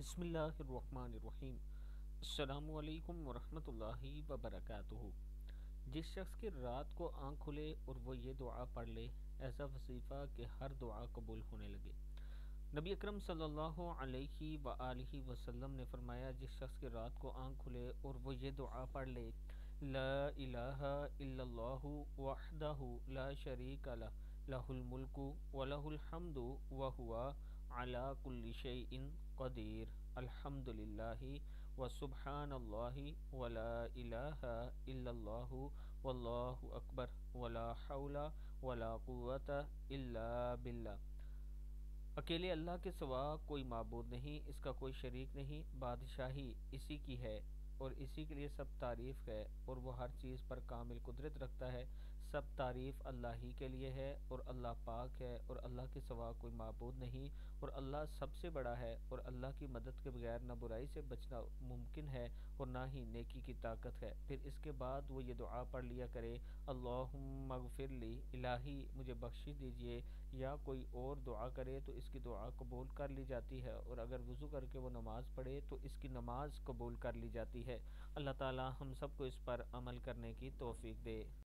بسم اللہ الرحمن الرحیم۔ السلام علیکم ورحمۃ اللہ وبرکاتہ۔ جس شخص کی رات کو آنکھ کھلے اور وہ یہ دعا پڑھ لے، ایسا وصیفہ کہ ہر دعا قبول ہونے لگے۔ نبی اکرم صلی اللہ علیہ وآلہ وسلم نے فرمایا، جس شخص کی رات کو آنکھ کھلے اور وہ یہ دعا پڑھ لے، لا الہ الا اللہ وحدہ لا شریک لہ لہ الملک ولہ الحمد وہوا علی کل شیء قدیر الحمد للہ و سبحان اللہ ولا الہ الا اللہ واللہ اکبر ولا حول ولا قوت الا باللہ اکیلے اللہ کے سوا کوئی معبود نہیں، اس کا کوئی شریک نہیں، بادشاہی اسی کی ہے اور اسی کے لیے سب تعریف ہے اور وہ ہر چیز پر کامل قدرت رکھتا ہے۔ سب تعریف اللہ ہی کے لیے ہے اور اللہ پاک ہے اور اللہ کے سوا کوئی معبود نہیں اور اللہ سب سے بڑا ہے اور اللہ کی مدد کے بغیر نہ برائی سے بچنا ممکن ہے اور نہ ہی نیکی کی طاقت ہے۔ پھر اس کے بعد وہ یہ دعا پڑھ لیا کرے اللہ مغفر لی، الہی مجھے بخشی دیجیے یا کوئی اور دعا کرے تو اس کی دعا قبول کر لی جاتی ہے اور اگر وضو کر کے وہ نماز پڑھے تو اس کی نماز قبول کر لی جاتی ہے۔ اللہ تعالی ہم سب کو اس پر عمل کرنے کی توفیق دے۔